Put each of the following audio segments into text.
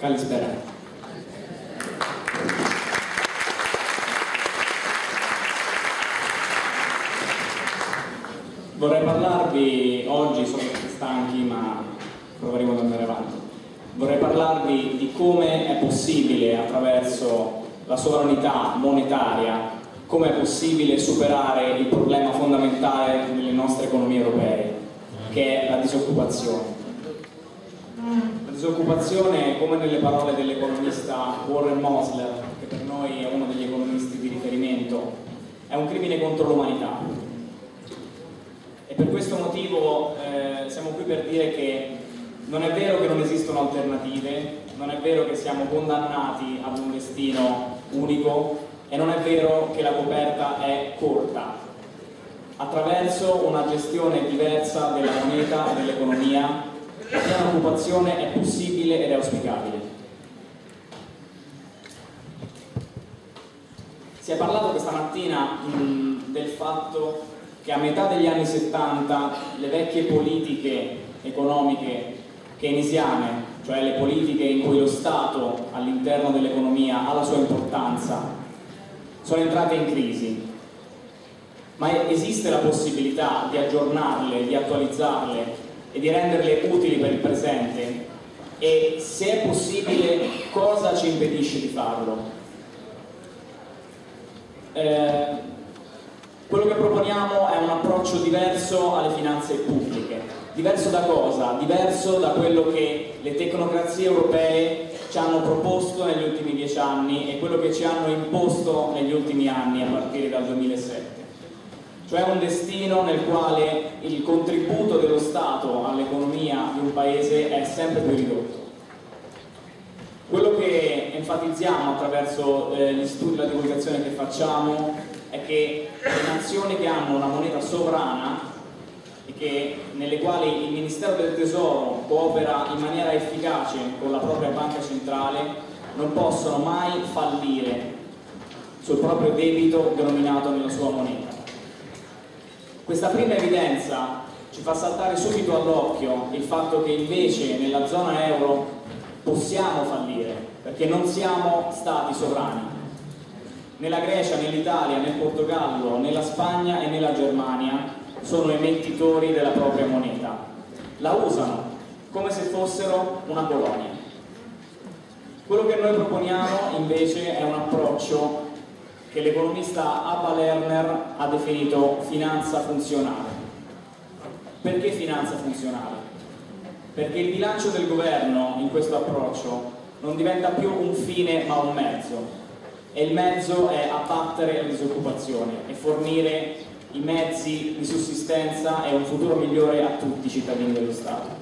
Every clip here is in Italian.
Calispera. Vorrei parlarvi oggi, sono stanchi ma proveremo ad andare avanti, vorrei parlarvi di come è possibile attraverso la sovranità monetaria, come è possibile superare il problema fondamentale delle nostre economie europee, che è la disoccupazione. Disoccupazione, come nelle parole dell'economista Warren Mosler, che per noi è uno degli economisti di riferimento, è un crimine contro l'umanità e per questo motivo eh, siamo qui per dire che non è vero che non esistono alternative, non è vero che siamo condannati ad un destino unico e non è vero che la coperta è corta. Attraverso una gestione diversa della moneta e dell'economia, piena occupazione è possibile ed è auspicabile. Si è parlato questa mattina mh, del fatto che a metà degli anni 70 le vecchie politiche economiche keynesiane, cioè le politiche in cui lo Stato all'interno dell'economia ha la sua importanza, sono entrate in crisi. Ma esiste la possibilità di aggiornarle, di attualizzarle e di renderle utili per il presente? E se è possibile, cosa ci impedisce di farlo? Eh, quello che proponiamo è un approccio diverso alle finanze pubbliche. Diverso da cosa? Diverso da quello che le tecnocrazie europee ci hanno proposto negli ultimi dieci anni e quello che ci hanno imposto negli ultimi anni a partire dal 2007 cioè un destino nel quale il contributo dello Stato all'economia di un paese è sempre più ridotto. Quello che enfatizziamo attraverso eh, gli studi e la divulgazione che facciamo è che le nazioni che hanno una moneta sovrana e che, nelle quali il Ministero del Tesoro coopera in maniera efficace con la propria banca centrale non possono mai fallire sul proprio debito denominato nella sua moneta. Questa prima evidenza ci fa saltare subito all'occhio il fatto che invece nella zona euro possiamo fallire perché non siamo stati sovrani nella Grecia, nell'Italia, nel Portogallo, nella Spagna e nella Germania sono emettitori della propria moneta. La usano come se fossero una colonia. Quello che noi proponiamo invece è un approccio che l'economista Abba Lerner ha definito finanza funzionale. Perché finanza funzionale? Perché il bilancio del governo in questo approccio non diventa più un fine ma un mezzo, e il mezzo è abbattere la disoccupazione e fornire i mezzi di sussistenza e un futuro migliore a tutti i cittadini dello Stato.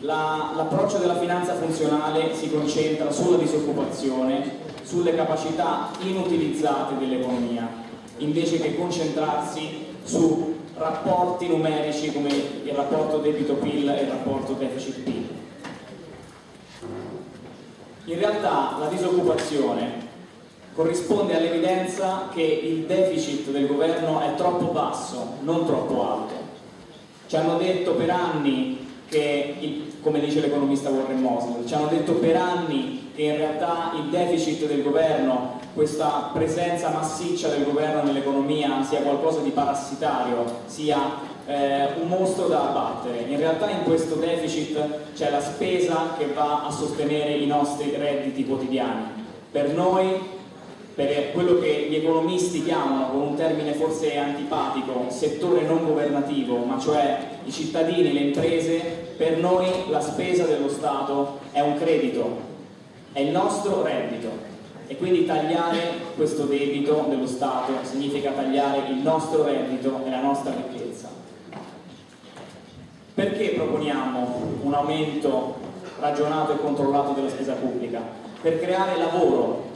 L'approccio la, della finanza funzionale si concentra sulla disoccupazione, sulle capacità inutilizzate dell'economia, invece che concentrarsi su rapporti numerici come il rapporto debito-PIL e il rapporto deficit-PIL. In realtà la disoccupazione corrisponde all'evidenza che il deficit del governo è troppo basso, non troppo alto. Ci hanno detto per anni che, come dice l'economista Warren Mosler, ci hanno detto per anni che in realtà il deficit del governo, questa presenza massiccia del governo nell'economia sia qualcosa di parassitario, sia eh, un mostro da abbattere. In realtà in questo deficit c'è la spesa che va a sostenere i nostri redditi quotidiani. Per noi, per quello che gli economisti chiamano con un termine forse antipatico, settore non governativo, ma cioè i cittadini, le imprese, per noi la spesa dello Stato è un credito, è il nostro reddito e quindi tagliare questo debito dello Stato significa tagliare il nostro reddito e la nostra ricchezza. Perché proponiamo un aumento ragionato e controllato della spesa pubblica? Per creare lavoro,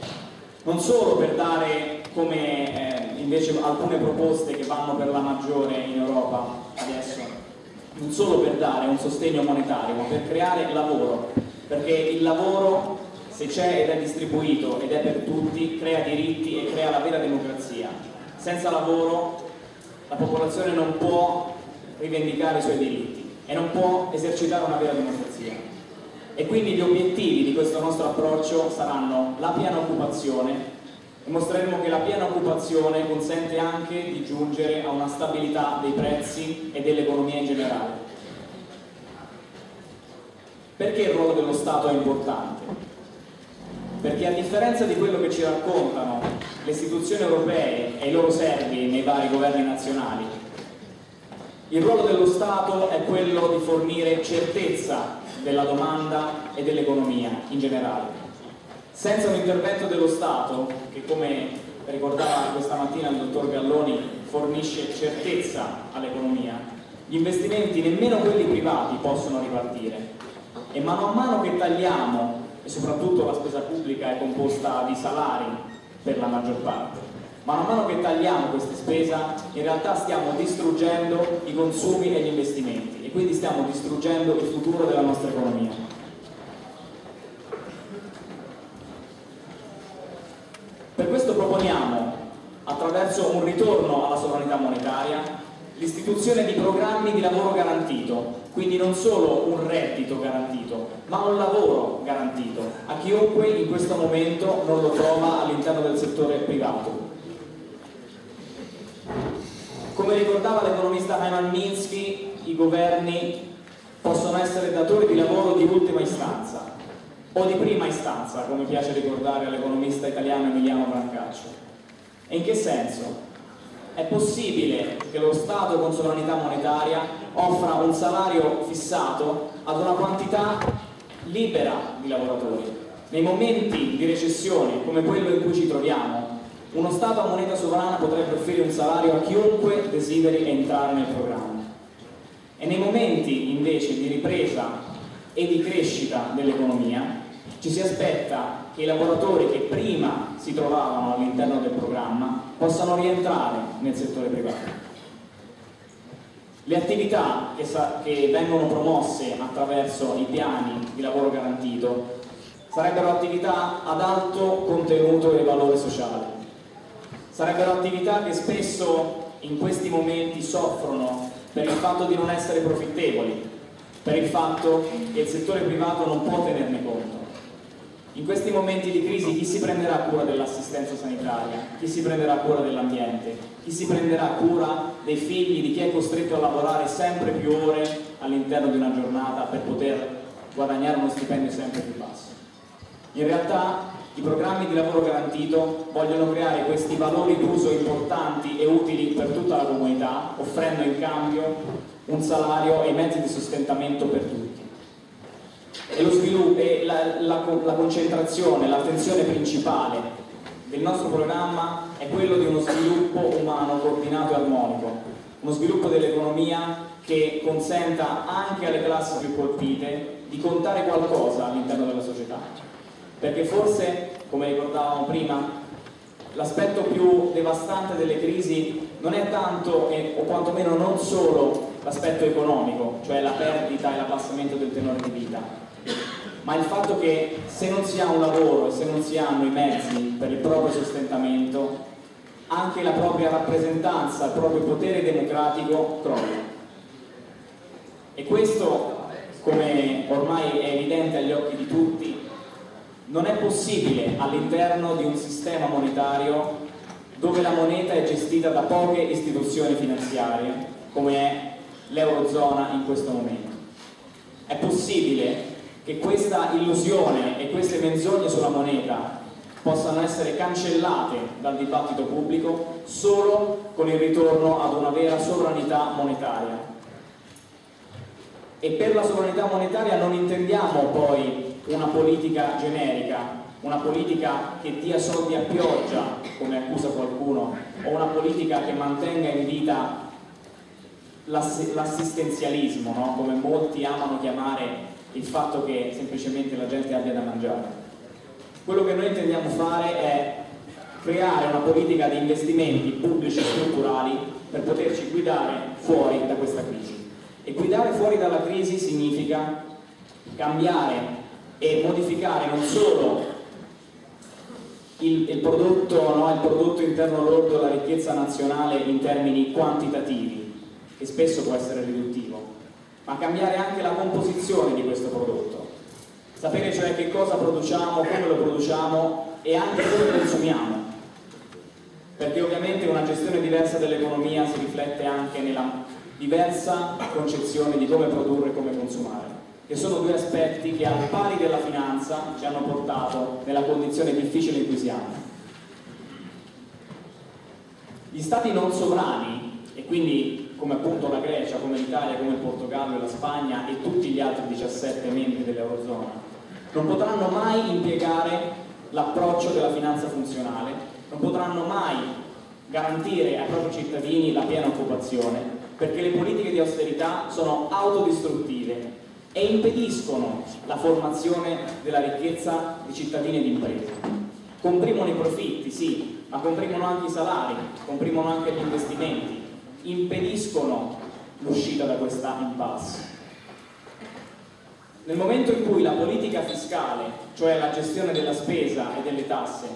non solo per dare come eh, invece alcune proposte che vanno per la maggiore in Europa adesso, non solo per dare un sostegno monetario, ma per creare lavoro, perché il lavoro se c'è ed è distribuito ed è per tutti, crea diritti e crea la vera democrazia. Senza lavoro la popolazione non può rivendicare i suoi diritti e non può esercitare una vera democrazia. E quindi gli obiettivi di questo nostro approccio saranno la piena occupazione e mostreremo che la piena occupazione consente anche di giungere a una stabilità dei prezzi e dell'economia in generale. Perché il ruolo dello Stato è importante? Perché a differenza di quello che ci raccontano le istituzioni europee e i loro servi nei vari governi nazionali, il ruolo dello Stato è quello di fornire certezza della domanda e dell'economia in generale. Senza un intervento dello Stato, che come ricordava questa mattina il dottor Galloni, fornisce certezza all'economia, gli investimenti, nemmeno quelli privati, possono ripartire. E mano a mano che tagliamo, e soprattutto la spesa pubblica è composta di salari per la maggior parte, mano a mano che tagliamo questa spesa, in realtà stiamo distruggendo i consumi e gli investimenti e quindi stiamo distruggendo il futuro della nostra economia. Per questo proponiamo, attraverso un ritorno alla sovranità monetaria, l'istituzione di programmi di lavoro garantito, quindi non solo un reddito garantito, ma un lavoro garantito a chiunque in questo momento non lo trova all'interno del settore privato. Ricordava l'economista Hyman Minsky, i governi possono essere datori di lavoro di ultima istanza, o di prima istanza, come piace ricordare all'economista italiano Emiliano Brancaccio. E in che senso? È possibile che lo Stato con sovranità monetaria offra un salario fissato ad una quantità libera di lavoratori. Nei momenti di recessione come quello in cui ci troviamo, uno Stato a moneta sovrana potrebbe offrire un salario a chiunque desideri entrare nel programma. E nei momenti invece di ripresa e di crescita dell'economia ci si aspetta che i lavoratori che prima si trovavano all'interno del programma possano rientrare nel settore privato. Le attività che, che, vengono promosse attraverso i piani di lavoro garantito sarebbero attività ad alto contenuto e valore sociale. Sarebbero attività che spesso in questi momenti soffrono per il fatto di non essere profittevoli, per il fatto che il settore privato non può tenerne conto. In questi momenti di crisi chi si prenderà cura dell'assistenza sanitaria? Chi si prenderà cura dell'ambiente? Chi si prenderà cura dei figli di chi è costretto a lavorare sempre più ore all'interno di una giornata per poter guadagnare uno stipendio sempre più basso? In realtà i programmi di lavoro garantito vogliono creare questi valori d'uso importanti e utili per tutta la comunità, offrendo in cambio un salario e i mezzi di sostentamento per tutti e, lo sviluppo, e la, la, la concentrazione, l'attenzione principale del nostro programma è quello di uno sviluppo umano coordinato e armonico, uno sviluppo dell'economia che consenta anche alle classi più colpite di contare qualcosa all'interno della società. Perché forse, come ricordavamo prima, l'aspetto più devastante delle crisi non è tanto, o quantomeno non solo, l'aspetto economico, cioè la perdita e l'abbassamento del tenore di vita, ma il fatto che se non si ha un lavoro e se non si hanno i mezzi per il proprio sostentamento, anche la propria rappresentanza, il proprio potere democratico crolla. E questo, come ormai è evidente agli occhi di tutti, non è possibile all'interno di un sistema monetario dove la moneta è gestita da poche istituzioni finanziarie, come è l'Eurozona in questo momento. È possibile che questa illusione e queste menzogne sulla moneta possano essere cancellate dal dibattito pubblico solo con il ritorno ad una vera sovranità monetaria. E per la sovranità monetaria non intendiamo poi una politica generica, una politica che dia soldi a pioggia, come accusa qualcuno, o una politica che mantenga in vita l'assistenzialismo, no? come molti amano chiamare il fatto che semplicemente la gente abbia da mangiare. Quello che noi intendiamo fare è creare una politica di investimenti pubblici e strutturali per poterci guidare fuori da questa crisi. E guidare fuori dalla crisi significa cambiare e modificare non solo il, il, prodotto, no, il prodotto interno lordo, la ricchezza nazionale in termini quantitativi, che spesso può essere riduttivo, ma cambiare anche la composizione di questo prodotto. sapere cioè che cosa produciamo, come lo produciamo e anche come consumiamo perché ovviamente una gestione diversa dell'economia si riflette anche nella diversa concezione di come produrre e come consumare, che sono due aspetti che al pari della finanza ci hanno portato nella condizione difficile in cui siamo. Gli stati non sovrani, e quindi come appunto la Grecia, come l'Italia, come il Portogallo e la Spagna e tutti gli altri 17 membri dell'Eurozona, non potranno mai impiegare l'approccio della finanza funzionale non potranno mai garantire ai propri cittadini la piena occupazione perché le politiche di austerità sono autodistruttive e impediscono la formazione della ricchezza di cittadini e di imprese. Comprimono i profitti, sì, ma comprimono anche i salari, comprimono anche gli investimenti, impediscono l'uscita da questa impasse. Nel momento in cui la politica fiscale, cioè la gestione della spesa e delle tasse,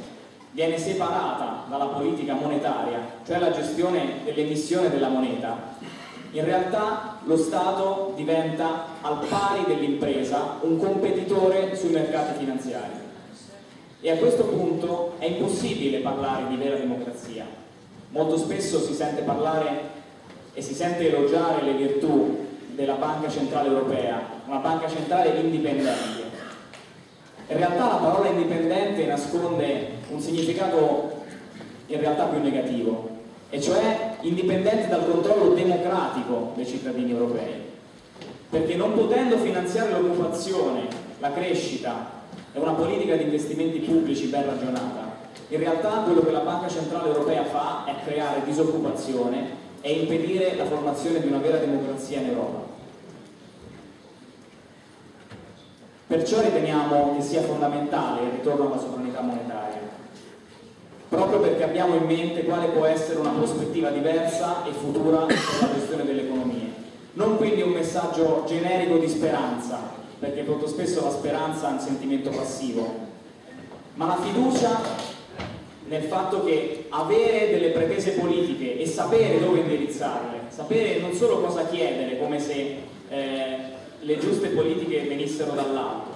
viene separata dalla politica monetaria, cioè la gestione dell'emissione della moneta, in realtà lo Stato diventa al pari dell'impresa un competitore sui mercati finanziari. E a questo punto è impossibile parlare di vera democrazia. Molto spesso si sente parlare e si sente elogiare le virtù della Banca Centrale Europea, una banca centrale indipendente, in realtà la parola indipendente nasconde un significato in realtà più negativo, e cioè indipendente dal controllo democratico dei cittadini europei. Perché non potendo finanziare l'occupazione, la crescita e una politica di investimenti pubblici ben ragionata, in realtà quello che la Banca Centrale Europea fa è creare disoccupazione e impedire la formazione di una vera democrazia in Europa. Perciò riteniamo che sia fondamentale il ritorno alla sovranità monetaria, proprio perché abbiamo in mente quale può essere una prospettiva diversa e futura per la gestione delle economie. Non quindi un messaggio generico di speranza, perché molto spesso la speranza è un sentimento passivo, ma la fiducia nel fatto che avere delle pretese politiche e sapere dove indirizzarle, sapere non solo cosa chiedere, come se eh, le giuste politiche venissero dall'alto,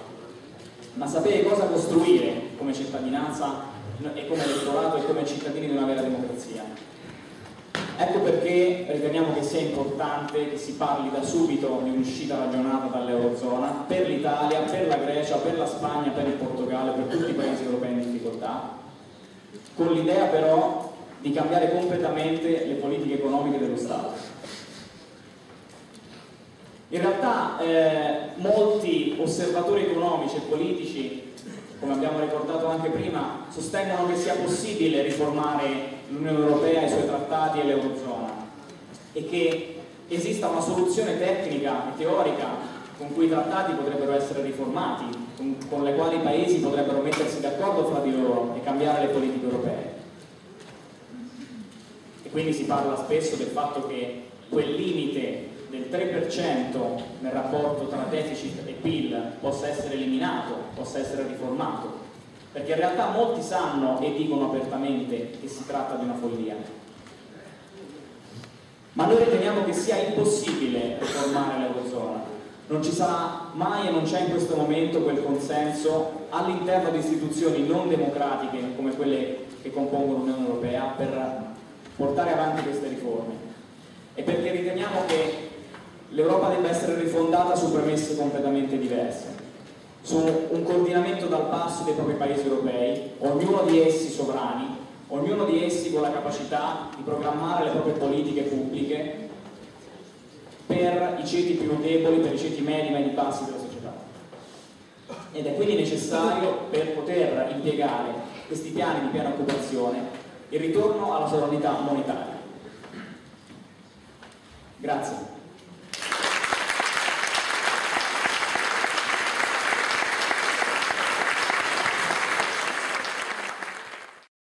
ma sapere cosa costruire come cittadinanza e come elettorato e come cittadini di una vera democrazia. Ecco perché riteniamo che sia importante che si parli da subito di un'uscita ragionata dall'Eurozona per l'Italia, per la Grecia, per la Spagna, per il Portogallo, per tutti i paesi europei in difficoltà, con l'idea però di cambiare completamente le politiche economiche dello Stato. In realtà eh, molti osservatori economici e politici, come abbiamo ricordato anche prima, sostengono che sia possibile riformare l'Unione Europea, i suoi trattati e l'Eurozona e che esista una soluzione tecnica e teorica con cui i trattati potrebbero essere riformati, con, con le quali i paesi potrebbero mettersi d'accordo fra di loro e cambiare le politiche europee. E quindi si parla spesso del fatto che quel limite del 3% nel rapporto tra deficit e PIL possa essere eliminato, possa essere riformato, perché in realtà molti sanno e dicono apertamente che si tratta di una follia. Ma noi riteniamo che sia impossibile riformare l'Eurozona. Non ci sarà mai e non c'è in questo momento quel consenso all'interno di istituzioni non democratiche come quelle che compongono l'Unione Europea per portare avanti queste riforme. E perché riteniamo che l'Europa debba essere rifondata su premesse completamente diverse, su un coordinamento dal basso dei propri paesi europei, ognuno di essi sovrani, ognuno di essi con la capacità di programmare le proprie politiche pubbliche per i ceti più deboli, per i ceti medi, medi bassi della società. Ed è quindi necessario, per poter impiegare questi piani di piena occupazione, il ritorno alla sovranità monetaria. Grazie.